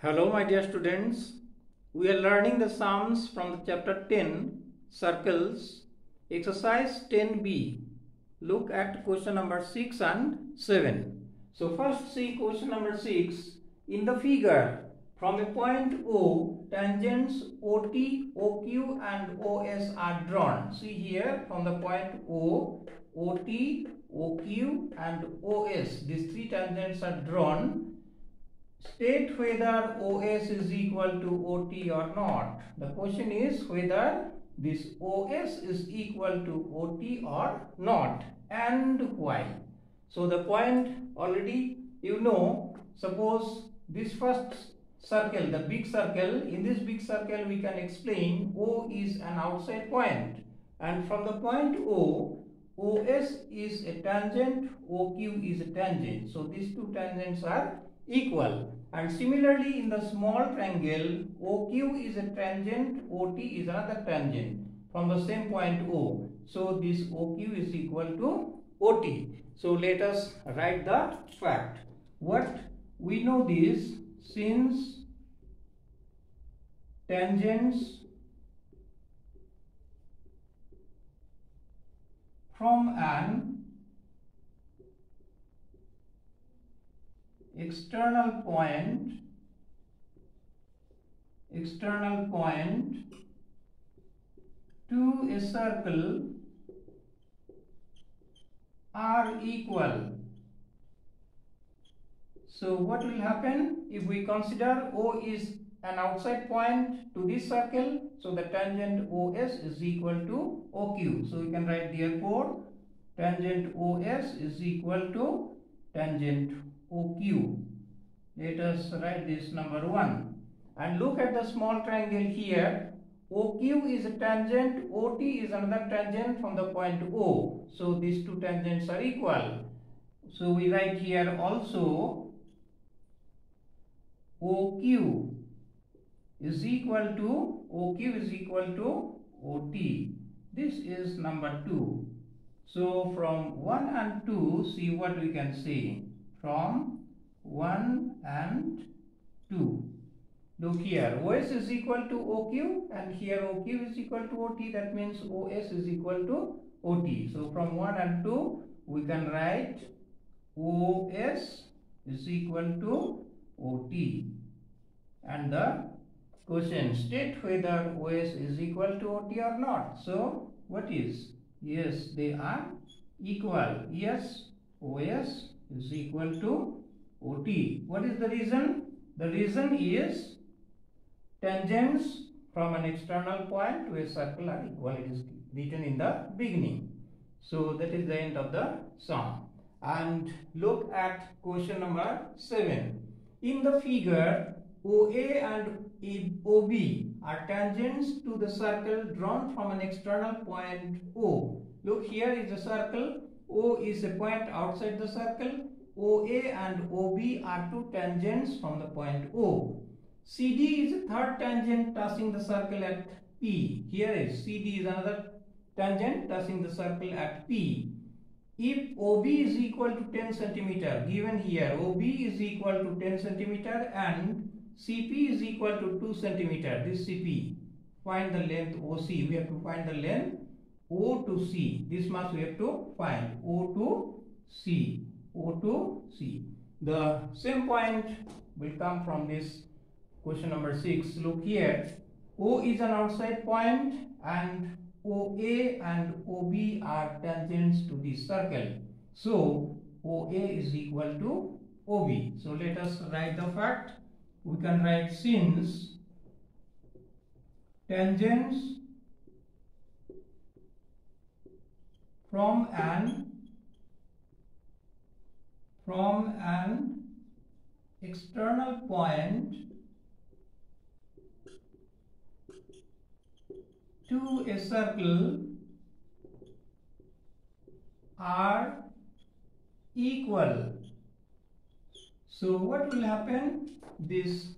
Hello my dear students. We are learning the sums from the chapter 10 circles exercise 10b. Look at question number 6 and 7. So first see question number 6 in the figure from a point O tangents OT, OQ and OS are drawn. See here from the point O, OT, OQ and OS these three tangents are drawn state whether OS is equal to OT or not. The question is whether this OS is equal to OT or not and why. So the point already you know suppose this first circle the big circle in this big circle we can explain O is an outside point and from the point O OS is a tangent OQ is a tangent so these two tangents are equal. And similarly in the small triangle OQ is a tangent OT is another tangent from the same point O. So this OQ is equal to OT so let us write the fact. What? We know this since tangents from an external point external point to a circle are equal. So what will happen if we consider O is an outside point to this circle? So the tangent OS is equal to OQ so we can write therefore tangent OS is equal to tangent OQ. Let us write this number 1. And look at the small triangle here. OQ is a tangent, OT is another tangent from the point O. So these two tangents are equal. So we write here also OQ is equal to OQ is equal to OT. This is number 2. So from 1 and 2 see what we can say from 1 and 2. Look here, OS is equal to OQ and here OQ is equal to OT. That means OS is equal to OT. So from 1 and 2, we can write OS is equal to OT. And the question state whether OS is equal to OT or not. So what is? Yes, they are equal. Yes, OS is equal to OT. What is the reason? The reason is tangents from an external point to a circle are equal. It is written in the beginning. So that is the end of the sum. And look at question number 7. In the figure, OA and OB are tangents to the circle drawn from an external point O. Look here is a circle O is a point outside the circle. OA and OB are two tangents from the point O. CD is a third tangent touching the circle at P. Here is CD is another tangent touching the circle at P. If OB is equal to 10 centimeter, given here OB is equal to 10 centimeter and CP is equal to 2 centimeter, this CP, find the length OC. We have to find the length O to C. This much we have to find O to C. O to C. The same point will come from this question number 6. Look here. O is an outside point and OA and OB are tangents to this circle. So OA is equal to OB. So let us write the fact. We can write since tangents from an from an external point to a circle are equal. So what will happen? This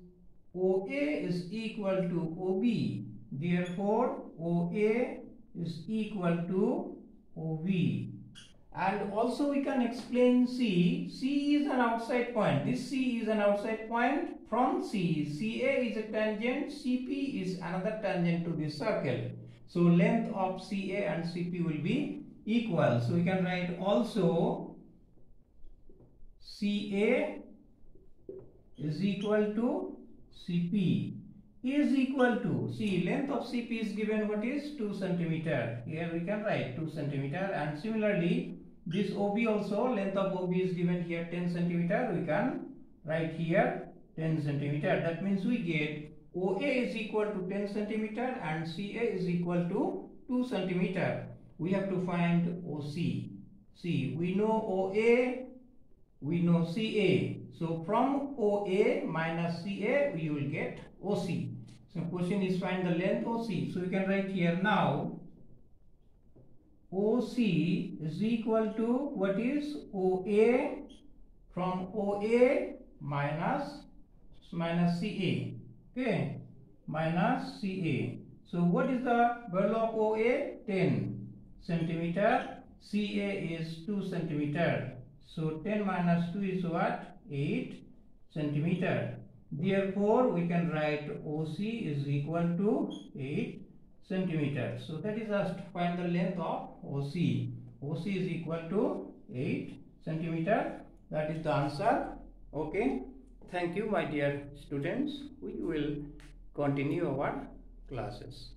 OA is equal to OB. Therefore, OA is equal to OB and also we can explain C. C is an outside point. This C is an outside point from C. CA is a tangent, CP is another tangent to this circle. So length of CA and CP will be equal. So we can write also CA is equal to CP is equal to see length of CP is given what is 2 centimeter. Here we can write 2 centimeter and similarly this OB also length of OB is given here 10 centimeter. We can write here 10 centimeter. That means we get OA is equal to 10 centimeter and CA is equal to 2 centimeter. We have to find OC see we know OA we know CA so from OA minus CA we will get OC so question is find the length OC so we can write here now OC is equal to what is OA from OA minus minus CA okay minus CA so what is the value of OA 10 centimeter. CA is 2 centimeter so 10 minus 2 is what 8 centimeter therefore we can write OC is equal to 8 centimeter. So that is us find the length of OC. OC is equal to 8 centimeter. That is the answer. Okay. Thank you my dear students. We will continue our classes.